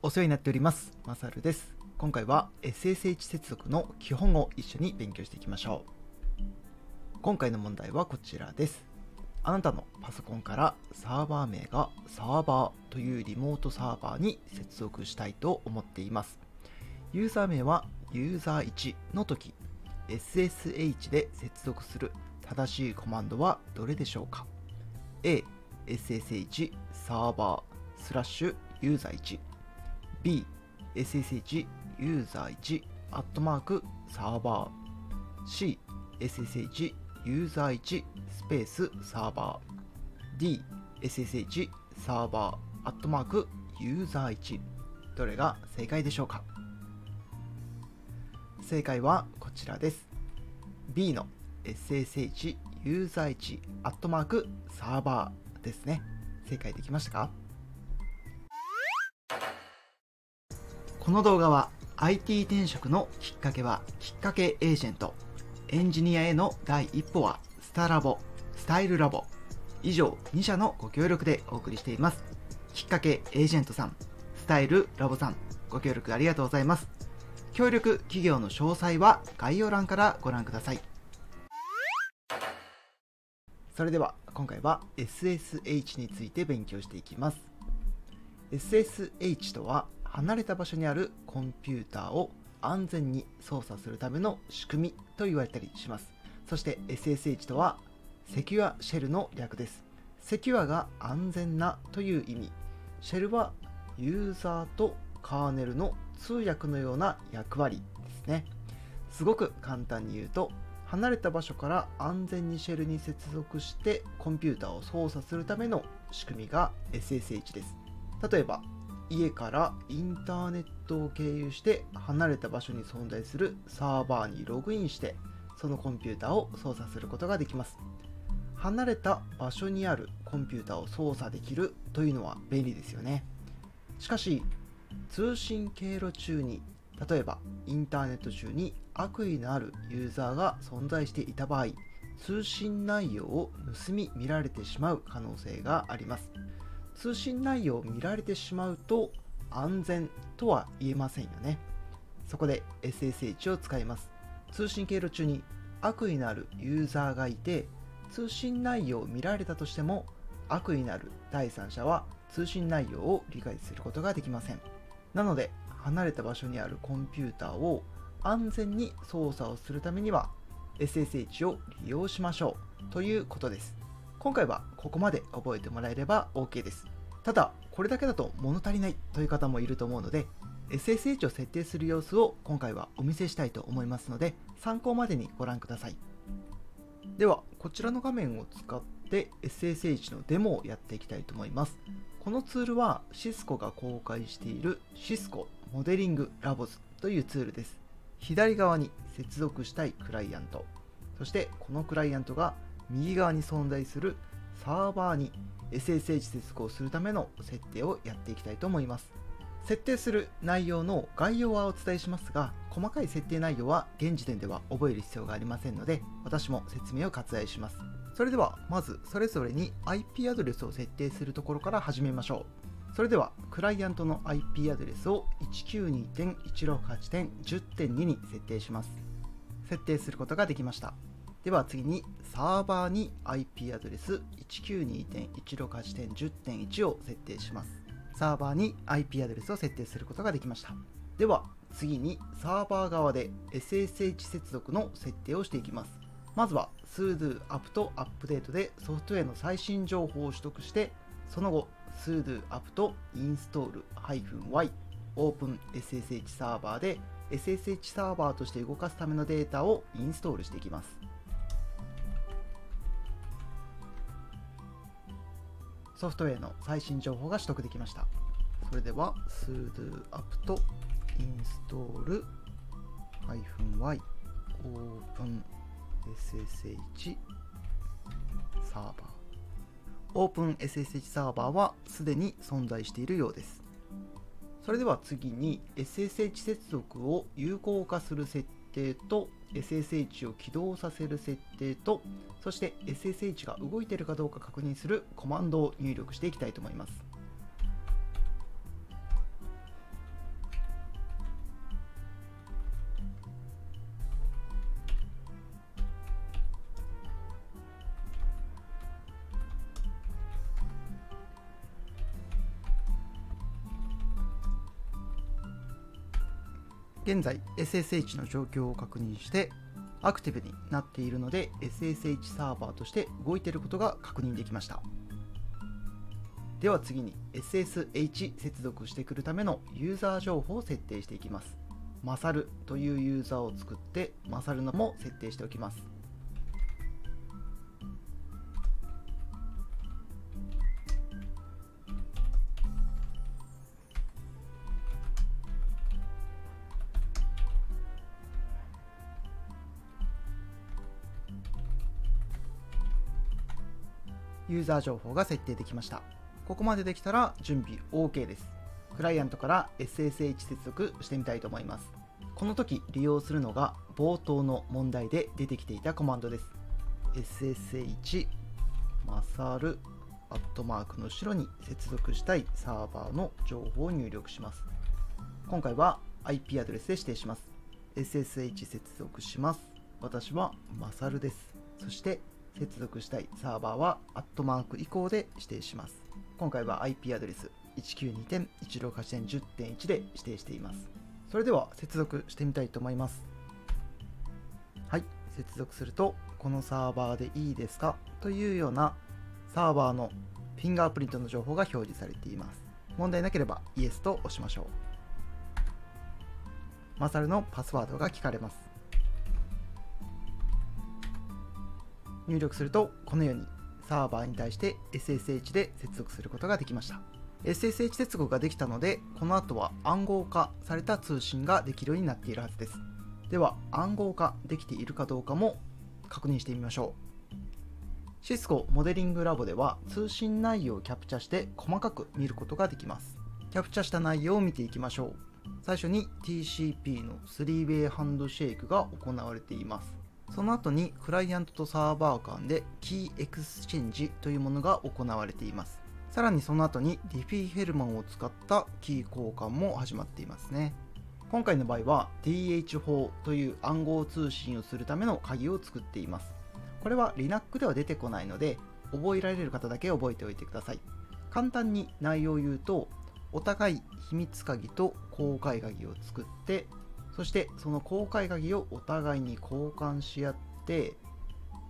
お世話になっております。マサルです。今回は SSH 接続の基本を一緒に勉強していきましょう。今回の問題はこちらです。あなたのパソコンからサーバー名がサーバーというリモートサーバーに接続したいと思っています。ユーザー名はユーザー1の時 SSH で接続する正しいコマンドはどれでしょうか？A SSH サーバースラッシュユーザー1 B SSH ユーザー1アットマークサーバー。C SSH ユーザー1スペースサーバー。D SSH サーバーアットマークユーザー1どれが正解でしょうか？正解はこちらです。B の SSH ユーザー1アットマークサーバーですね。正解できましたか？この動画は IT 転職のきっかけはきっかけエージェント。エンジニアへの第一歩はスタラボスタイルラボ。以上2社のご協力でお送りしています。きっかけエージェントさんスタイルラボさんご協力ありがとうございます。協力企業の詳細は概要欄からご覧ください。それでは今回は SSH について勉強していきます。SSH とは離れた場所にあるコンピューターを安全に操作するための仕組みと言われたりします。そして SSH とはセキュアシェルの略です。セキュアが安全なという意味。シェルはユーザーとカーネルの通訳のような役割ですね。すごく簡単に言うと離れた場所から安全にシェルに接続してコンピューターを操作するための仕組みが SSH です。例えば家からインターネットを経由して離れた場所に存在するサーバーにログインしてそのコンピュータを操作することができます。離れた場所にあるコンピュータを操作できるというのは便利ですよね。しかし通信経路中に例えばインターネット中に悪意のあるユーザーが存在していた場合通信内容を盗み見られてしまう可能性があります。通信内容を見られてしまうと安全とは言えませんよね。そこで SSH を使います。通信経路中に悪意のあるユーザーがいて通信内容を見られたとしても悪意のある第三者は通信内容を理解することができません。なので離れた場所にあるコンピューターを安全に操作をするためには SSH を利用しましょうということです。今回はここまで覚えてもらえれば OK です。ただ、これだけだと物足りないという方もいると思うので、SSH を設定する様子を今回はお見せしたいと思いますので、参考までにご覧ください。では、こちらの画面を使って SSH のデモをやっていきたいと思います。このツールはシスコが公開しているシスコモデリングラボズというツールです。左側に接続したいクライアント、そしてこのクライアントが右側に存在するサーバーに SSH 接続をするための設定をやっていきたいと思います。設定する内容の概要はお伝えしますが、細かい設定内容は現時点では覚える必要がありませんので、私も説明を割愛します。それでは、まずそれぞれに IP アドレスを設定するところから始めましょう。それでは、クライアントの IP アドレスを192.168.10.2に設定します。設定することができました。では次にサーバーに IP アドレス192.168.10.1を設定します。サーバーに IP アドレスを設定することができました。では次にサーバー側で SSH 接続の設定をしていきます。まずは sudo apt アップデートでソフトウェアの最新情報を取得して、その後 sudo apt install-y open SSH サーバーで SSH サーバーとして動かすためのデータをインストールしていきます。ソフトウェアの最新情報が取得できました。それでは sudo apt install -y open ssh サーバー Open SSH サーバーはすでに存在しているようです。それでは次に SSH 接続を有効化する設定と SSH を起動させる設定とそして SSH が動いているかどうか確認するコマンドを入力していきたいと思います。現在 SSH の状況を確認してアクティブになっているので SSH サーバーとして動いていることが確認できました。では次に SSH 接続してくるためのユーザー情報を設定していきます。マサルというユーザーを作ってマサルのも設定しておきます。ユーザー情報が設定できました。ここまでできたら準備 OK です。クライアントから SSH 接続してみたいと思います。この時利用するのが冒頭の問題で出てきていたコマンドです。SSH マサルアットマークの後ろに接続したいサーバーの情報を入力します。今回は IP アドレスで指定します。SSH 接続します。私はマサルです。そして接続したいサーバーはアットマーク以降で指定します。今回は IP アドレス192.168.10.1で指定しています。それでは接続してみたいと思います。はい、接続すると、このサーバーでいいですか？というようなサーバーのフィンガープリントの情報が表示されています。問題なければイエスと押しましょう。マサルのパスワードが聞かれます。入力するとこのようにサーバーに対して SSH で接続することができました。SSH 接続ができたのでこの後は暗号化された通信ができるようになっているはずです。では暗号化できているかどうかも確認してみましょう。シスコモデリングラボでは通信内容をキャプチャして細かく見ることができます。キャプチャした内容を見ていきましょう。最初に TCP の 3way ハンドシェイクが行われています。その後にクライアントとサーバー間でキーエクスチェンジというものが行われています。さらにその後にディフィー・ヘルマンを使ったキー交換も始まっていますね。今回の場合は DH 法という暗号通信をするための鍵を作っています。これは Linux では出てこないので覚えられる方だけ覚えておいてください。簡単に内容を言うとお互い秘密鍵と公開鍵を作ってそしてその公開鍵をお互いに交換し合って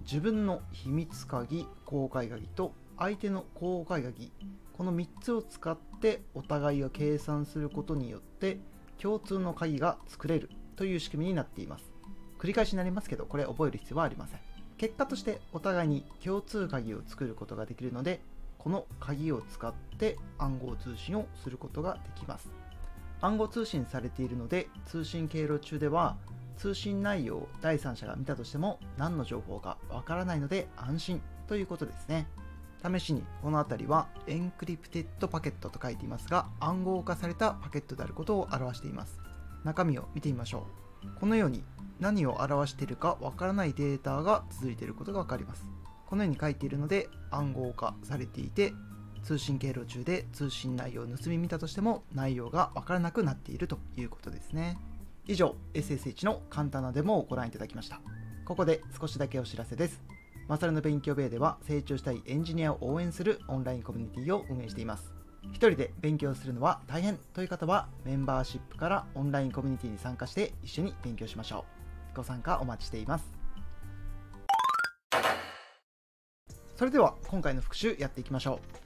自分の秘密鍵公開鍵と相手の公開鍵この3つを使ってお互いが計算することによって共通の鍵が作れるという仕組みになっています。繰り返しになりますけどこれ覚える必要はありません。結果としてお互いに共通鍵を作ることができるのでこの鍵を使って暗号通信をすることができます。暗号通信されているので通信経路中では通信内容を第三者が見たとしても何の情報かわからないので安心ということですね。試しにこの辺りはエンクリプテッドパケットと書いていますが暗号化されたパケットであることを表しています。中身を見てみましょう。このように何を表しているかわからないデータが続いていることがわかります。このように書いているので暗号化されていて通信経路中で通信内容を盗み見たとしても内容がわからなくなっているということですね。以上、SSH の簡単なデモをご覧いただきました。ここで少しだけお知らせです。マサルの勉強ベイでは成長したいエンジニアを応援するオンラインコミュニティを運営しています。一人で勉強するのは大変という方はメンバーシップからオンラインコミュニティに参加して一緒に勉強しましょう。ご参加お待ちしています。それでは今回の復習やっていきましょう。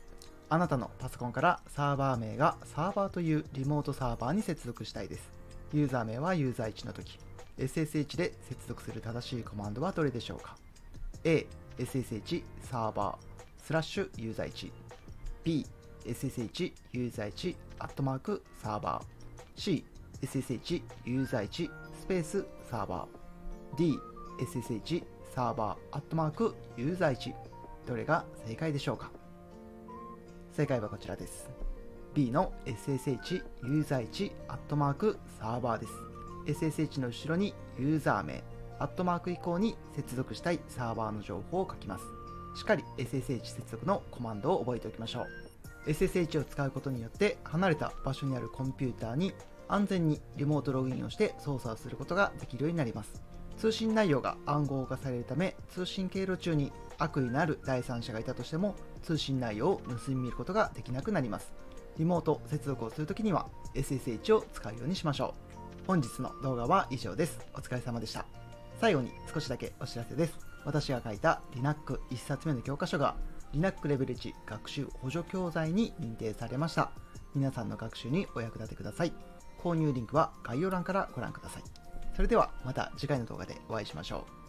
あなたのパソコンからサーバー名がサーバーというリモートサーバーに接続したいです。ユーザー名はユーザー1の時、SSH で接続する正しいコマンドはどれでしょうか ?A、SSH サーバースラッシュユーザー1 B、SSH ユーザー1アットマークサーバー。C、SSH ユーザー1スペースサーバー。D、SSH サーバーアットマークユーザー1どれが正解でしょうか？正解はこちらです。B の SSH ユーザー1アットマークサーバーです。SSH の後ろにユーザー名、アットマーク以降に接続したいサーバーの情報を書きます。しっかり SSH 接続のコマンドを覚えておきましょう。SSH を使うことによって離れた場所にあるコンピューターに安全にリモートログインをして操作をすることができるようになります。通信内容が暗号化されるため通信経路中に悪意のある第三者がいたとしても通信内容を盗み見ることができなくなります。リモート接続をするときには SSH を使うようにしましょう。本日の動画は以上です。お疲れ様でした。最後に少しだけお知らせです。私が書いた Linux 1冊目の教科書が Linux レベル1学習補助教材に認定されました。皆さんの学習にお役立てください。購入リンクは概要欄からご覧ください。それではまた次回の動画でお会いしましょう。